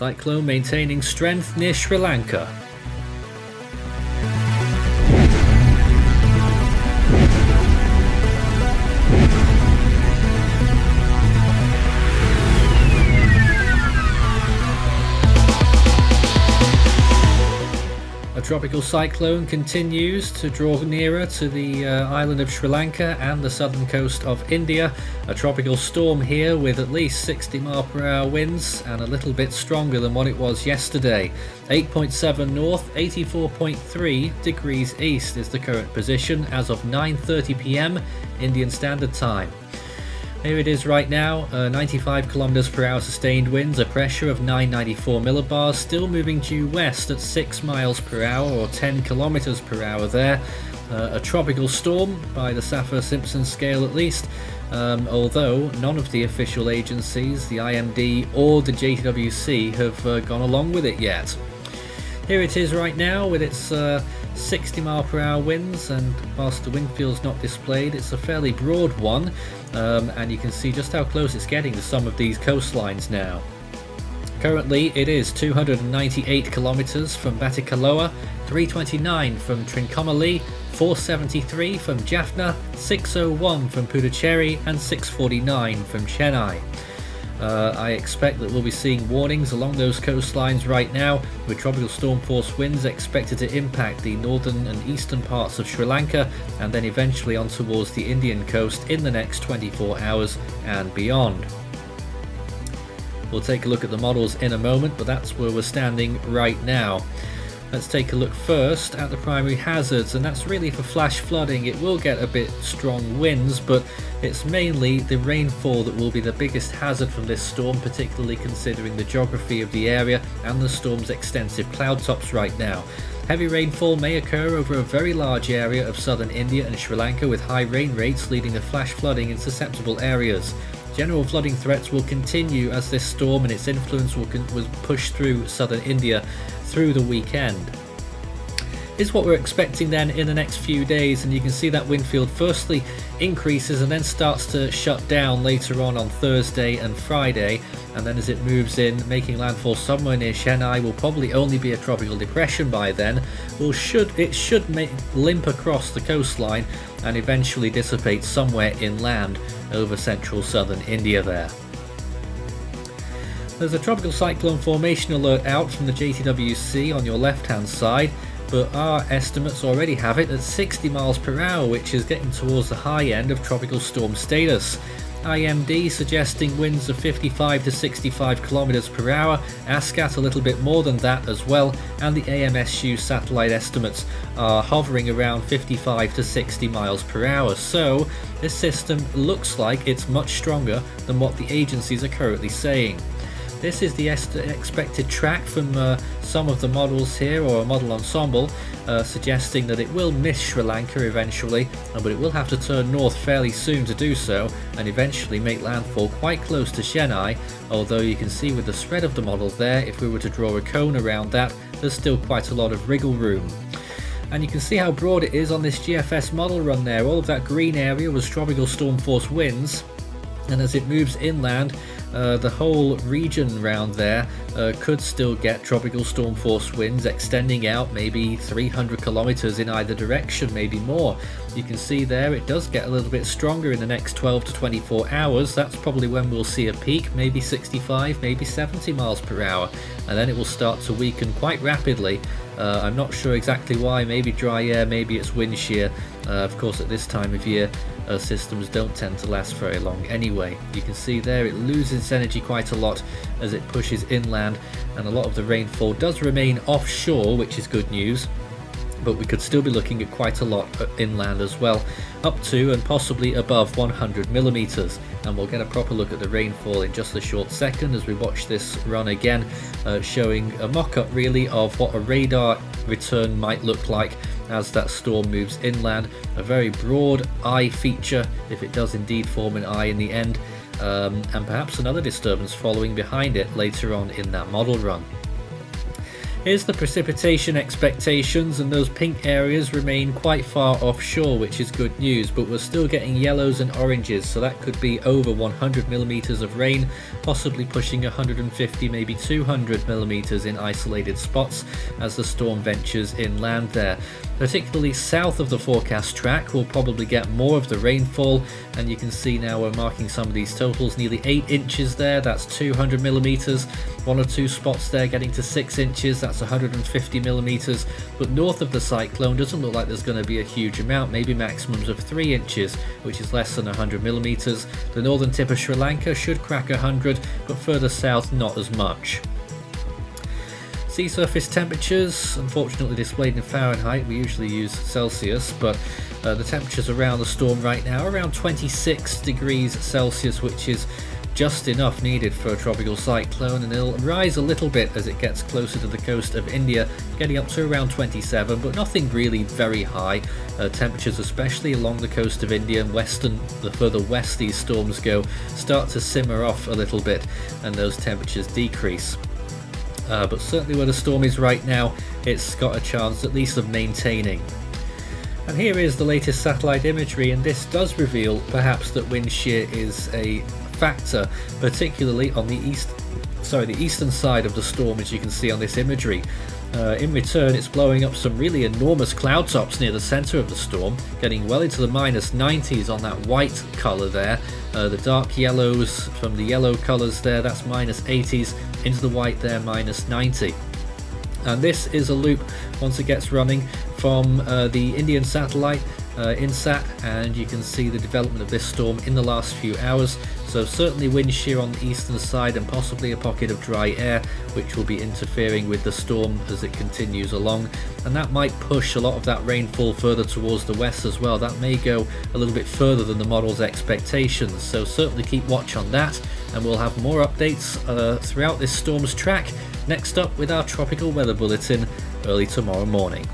Cyclone maintaining strength near Sri Lanka. Tropical cyclone continues to draw nearer to the uh, island of Sri Lanka and the southern coast of India. A tropical storm here with at least 60 mile per hour winds and a little bit stronger than what it was yesterday. 8.7 north, 84.3 degrees east is the current position as of 9:30 p.m. Indian Standard Time. Here it is right now, uh, 95 kilometers per hour sustained winds, a pressure of 994 millibars, still moving due west at 6 miles per hour or 10 kilometers per hour there. Uh, a tropical storm by the Saffir-Simpson scale at least, um, although none of the official agencies, the IMD or the JTWC, have uh, gone along with it yet. Here it is right now with its uh, 60 mile per hour winds and whilst the wind field's not displayed it's a fairly broad one um, and you can see just how close it's getting to some of these coastlines now. Currently it is 298 kilometers from Batticaloa, 329 from Trincomalee, 473 from Jaffna, 601 from Puducherry and 649 from Chennai. Uh, I expect that we'll be seeing warnings along those coastlines right now, with tropical storm force winds expected to impact the northern and eastern parts of Sri Lanka and then eventually on towards the Indian coast in the next 24 hours and beyond. We'll take a look at the models in a moment, but that's where we're standing right now. Let's take a look first at the primary hazards and that's really for flash flooding. It will get a bit strong winds but it's mainly the rainfall that will be the biggest hazard from this storm particularly considering the geography of the area and the storm's extensive cloud tops right now. Heavy rainfall may occur over a very large area of southern India and Sri Lanka with high rain rates leading to flash flooding in susceptible areas. General flooding threats will continue as this storm and its influence will, push through southern India through the weekend. Is what we're expecting then in the next few days, and you can see that wind field firstly increases and then starts to shut down later on on Thursday and Friday, and then as it moves in, making landfall somewhere near Chennai, will probably only be a tropical depression by then. Will should it should make, limp across the coastline and eventually dissipate somewhere inland over central southern India there. There's a tropical cyclone formation alert out from the JTWC on your left hand side, but our estimates already have it at 60 miles per hour, which is getting towards the high end of tropical storm status. IMD suggesting winds of 55 to 65 kilometers per hour, ASCAT a little bit more than that as well, and the AMSU satellite estimates are hovering around 55 to 60 miles per hour. So this system looks like it's much stronger than what the agencies are currently saying. This is the expected track from uh, some of the models here, or a model ensemble, uh, suggesting that it will miss Sri Lanka eventually, uh, but it will have to turn north fairly soon to do so, and eventually make landfall quite close to Chennai, although you can see with the spread of the model there, if we were to draw a cone around that, there's still quite a lot of wriggle room and you can see how broad it is on this GFS model run there. All of that green area was tropical storm force winds and as it moves inland uh, the whole region around there uh, could still get tropical storm force winds extending out maybe 300 kilometers in either direction, maybe more. You can see there it does get a little bit stronger in the next 12 to 24 hours. That's probably when we'll see a peak, maybe 65, maybe 70 miles per hour, and then it will start to weaken quite rapidly. Uh, I'm not sure exactly why, maybe dry air, maybe it's wind shear. Uh, of course, at this time of year, uh, systems don't tend to last very long anyway. You can see there it loses energy quite a lot as it pushes inland and a lot of the rainfall does remain offshore which is good news but we could still be looking at quite a lot inland as well, up to and possibly above 100 millimeters. And we'll get a proper look at the rainfall in just a short second as we watch this run again, uh, showing a mock-up really of what a radar return might look like as that storm moves inland. A very broad eye feature, if it does indeed form an eye in the end, um, and perhaps another disturbance following behind it later on in that model run. Here's the precipitation expectations and those pink areas remain quite far offshore which is good news but we're still getting yellows and oranges so that could be over 100 millimeters of rain possibly pushing 150 maybe 200 millimeters in isolated spots as the storm ventures inland there. Particularly south of the forecast track we'll probably get more of the rainfall and you can see now we're marking some of these totals nearly 8 inches there. That's 200 millimeters. One or two spots there getting to 6 inches. That's 150 millimeters. But north of the cyclone doesn't look like there's going to be a huge amount. Maybe maximums of 3 inches which is less than 100 millimeters. The northern tip of Sri Lanka should crack 100 but further south not as much Sea surface temperatures, unfortunately displayed in Fahrenheit, we usually use Celsius, but uh, the temperatures around the storm right now around 26 degrees Celsius, which is just enough needed for a tropical cyclone and it'll rise a little bit as it gets closer to the coast of India getting up to around 27 but nothing really very high. Uh, temperatures especially along the coast of India and western the further west these storms go start to simmer off a little bit and those temperatures decrease uh, but certainly where the storm is right now, it's got a chance at least of maintaining. And here is the latest satellite imagery, and this does reveal perhaps that wind shear is a factor, particularly on the east, sorry, the eastern side of the storm, as you can see on this imagery. Uh, in return, it's blowing up some really enormous cloud tops near the centre of the storm, getting well into the minus 90s on that white colour there. Uh, the dark yellows from the yellow colours there, that's minus 80s, into the white there, minus 90. And this is a loop once it gets running from uh, the Indian satellite uh, INSAT and you can see the development of this storm in the last few hours. So certainly wind shear on the eastern side and possibly a pocket of dry air which will be interfering with the storm as it continues along and that might push a lot of that rainfall further towards the west as well. That may go a little bit further than the model's expectations so certainly keep watch on that and we'll have more updates uh, throughout this storm's track next up with our tropical weather bulletin early tomorrow morning.